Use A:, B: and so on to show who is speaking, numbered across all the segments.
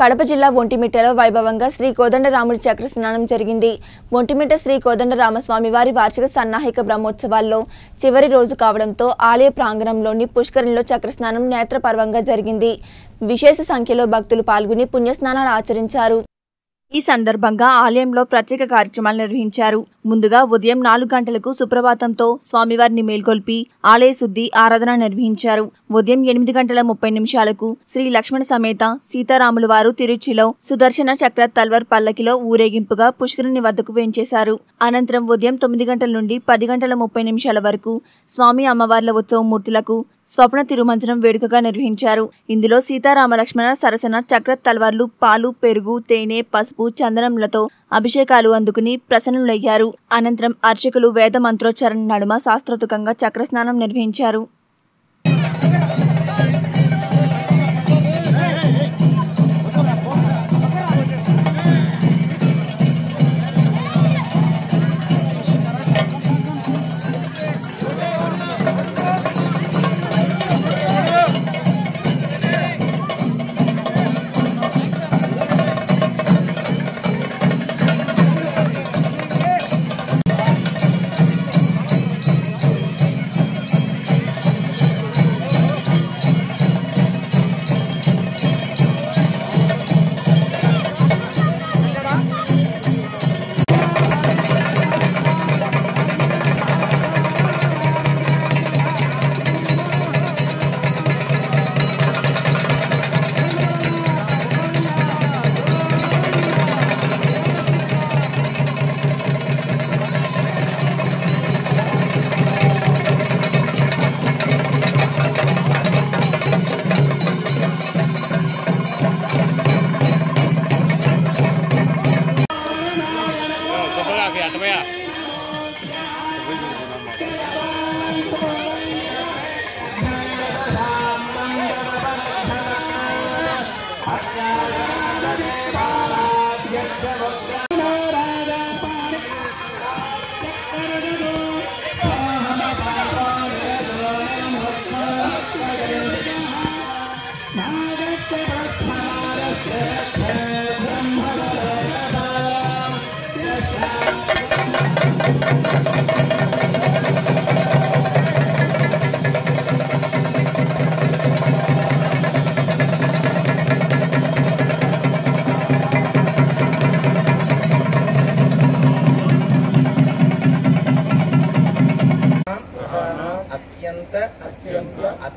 A: కడప జిల్లా ఒంటిమిట్టలో వైభవంగా శ్రీ కోదండరాముడి చక్ర స్నానం జరిగింది. ఒంటిమిట్ట శ్రీ కోదండరామస్వామి వారి వార్షిక సన్నాహిక బ్రహ్మోత్సవాల్లో చివరి రోజు కావడంతో ఆలయ ప్రాంగణంలోని పుష్కరంలో చక్ర స్నానం నేత్రపర్వంగా జరిగింది. విశేష సంఖ్యలో భక్తులు పాల్గొని పుణ్యస్నానాలు ఆచరించారు. ఈ సందర్భంగా ఆలయంలో ప్రత్యేక కార్యక్రమాలు నిర్వహించారు. ముందుగా ఉదయం నాలుగు గంటలకు సుప్రభాతంతో స్వామివారిని మేల్కొల్పి ఆలయ శుద్ధి ఆరాధన నిర్వహించారు. ఉదయం ఎనిమిది గంటల ముప్పై నిమిషాలకు శ్రీ లక్ష్మణ సమేత సీతారాములు వారు తిరుచిలో సుదర్శన చక్ర తల్వర్ పల్లకిలో ఊరేగింపుగా పుష్కరుని వద్దకు వేంచేశారు. అనంతరం ఉదయం తొమ్మిది గంటల నుండి పది గంటల ముప్పై నిమిషాల వరకు స్వామి అమ్మవార్ల ఉత్సవ మూర్తులకు స్వప్న తిరుమంజనం వేడుకగా నిర్వహించారు. ఇందులో సీతారామ లక్ష్మణ సరసన చక్ర తల్వార్లు పాలు పెరుగు తేనె పసుపు చందనములతో అభిషేకాలు అందుకుని ప్రసన్నులయ్యారు. అనంతరం అర్చకులు వేద మంత్రోచ్చారణ నడుమ శాస్త్రోతుకంగా చక్రస్నానం నిర్వహించారు.
B: यत्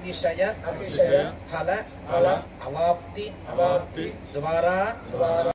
B: अतिशय अतिशय फल फल अवाप्ति अवाप्ति द्वारा द्वारा